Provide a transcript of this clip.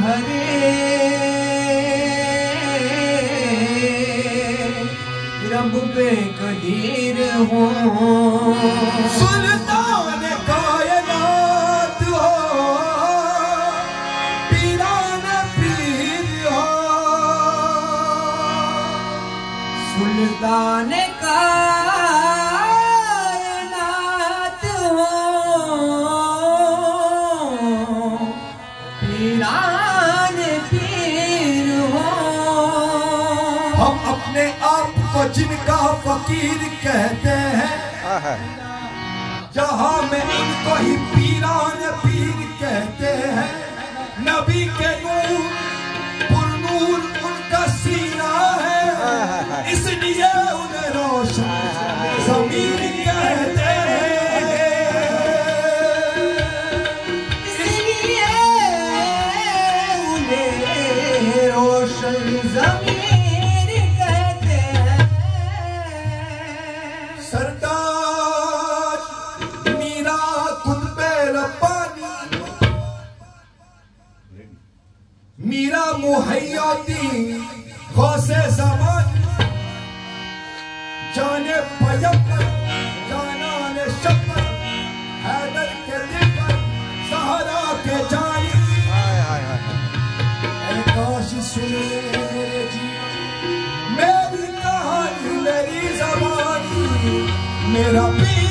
हरे। रब पे कदीर हो। सुल्तान कायनात हो। पीरान पीरियो सुलतान अपने आप को जिनका फकीर कहते हैं। जहाँ जहाँ में इनको ही पीरान पीर कहते हैं। नबी के नूर पुरनूर उनका सीना है। इसलिए उन्हें रोशन ज़मीन कहते हैं। इसलिए उन्हें it up.